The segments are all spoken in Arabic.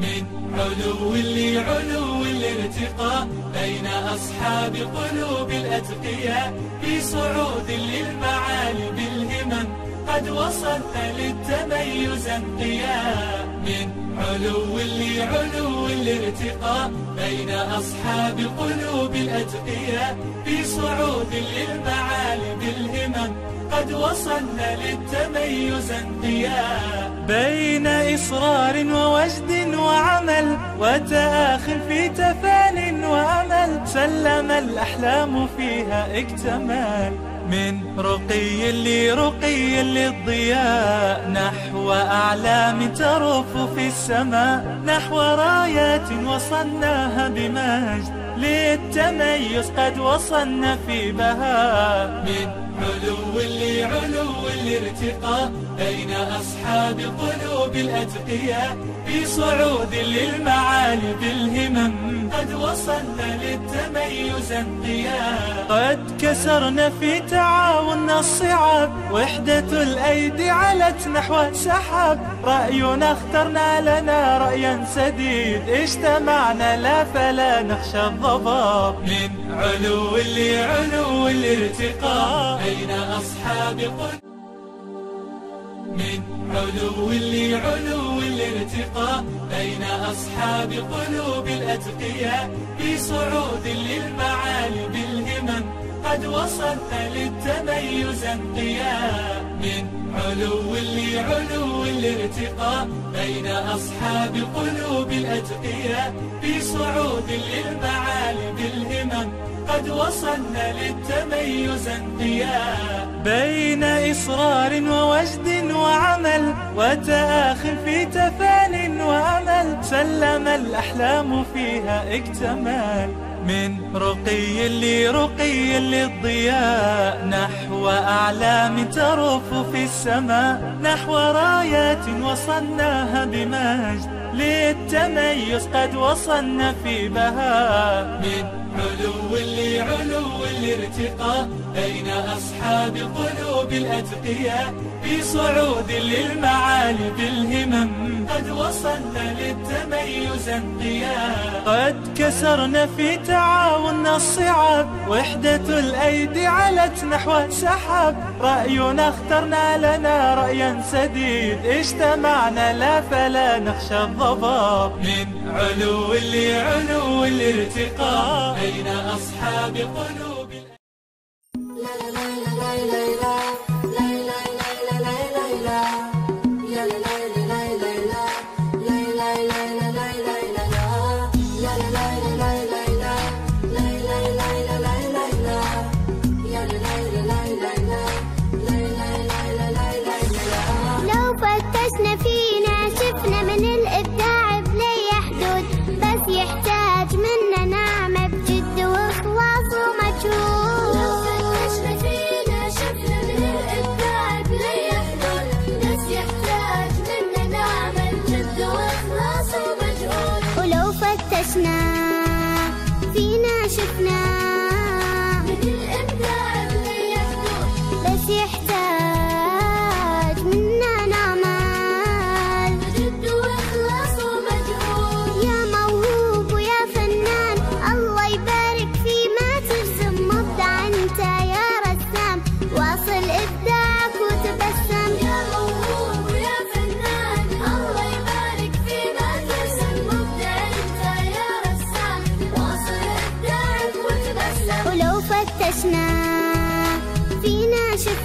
من علو لعلو الارتقاء بين أصحاب قلوب الأتقياء في صعود للمعالي بالهمم قد وصلنا للتميز انقياء من علو لعلو الارتقاء بين أصحاب قلوب الأتقياء في صعود للمعالي بالهمم قد وصلنا للتميز انقياء بين إصرار ووجد وعمل وتآخ في تفان وأمل. سلم الأحلام فيها اكتمال من رقي لرقي للضياء. نحو أعلام ترف في السماء. نحو رايات وصلناها بمجد. للتميز قد وصلنا في بهاء. من علو لعلو الارتقاء بين أصحاب قلوب الأتقياء؟ في صعود للمعالي بالهمم. قد وصلنا للتميز. انقياء قد كسرنا في تعاوننا الصعاب وحدة الأيدي علت نحو سحاب رأينا اخترنا لنا رأيا سديد اجتمعنا لا فلا نخشى الضباب. من علو لعلو الارتقاء بين أصحاب قلوب من علو لعلو الارتقاء بين أصحاب قلوب الأتقياء في صعود للمعالي قد وصلنا للتميز انقياء من علو لعلو الارتقاء بين أصحاب قلوب الأتقياء في صعود للمعالي بالهمم قد وصلنا للتميز انقياء بين إصرار ووجد وعمل وتآخ في تفان وأمل. سلم الأحلام فيها اكتمال. من رقي لرقي للضياء نحو أعلام ترف في السماء نحو رايات وصلناها بمجد للتميز قد وصلنا في بهاء. من علو لعلو الارتقاء بين أصحاب قلوب الأتقياء في صعود للمعالي بالهمم. قد وصلنا للتميز انقياء. قد كسرنا في تعاوننا الصعاب وحدة الأيدي علت نحو سحاب رأينا اخترنا لنا رأيا سديد اجتمعنا لا فلا نخشى الضباب من علو لعلو الارتقاء بين أصحاب قلوب. فتشنا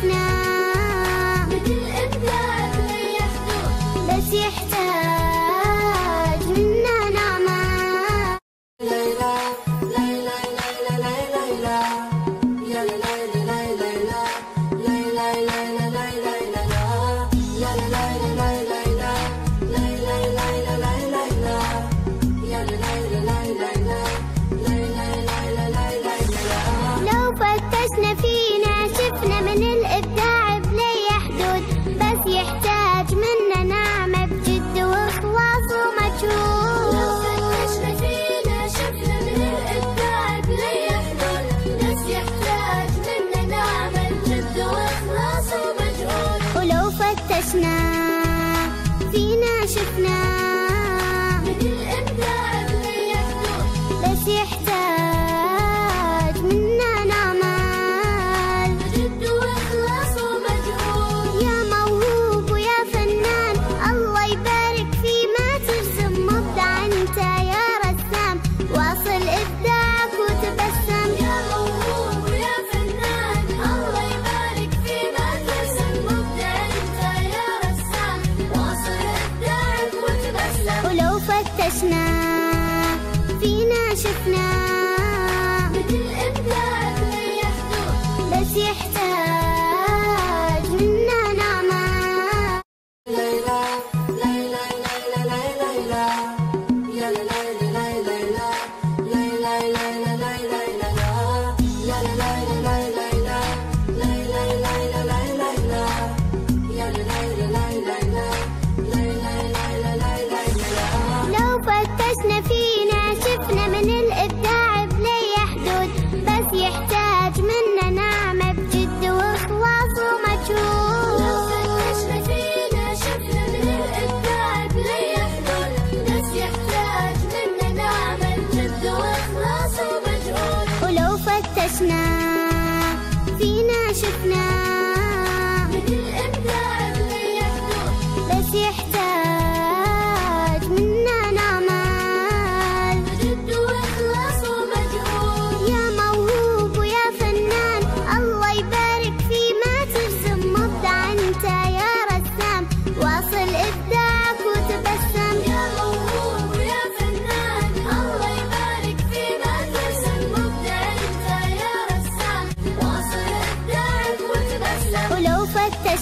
فينا شفنا ولو فتشنا Krishna. عشنا فينا شفنا.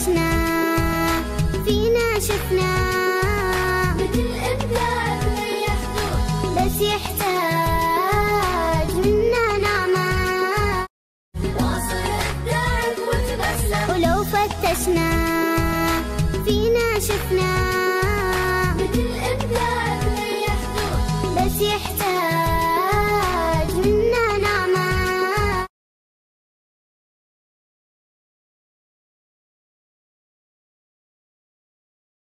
شفنا فينا شفنا. مثل إبداع يحضر بس يحتاج منا نعمة. واصل إبداعك وتبسم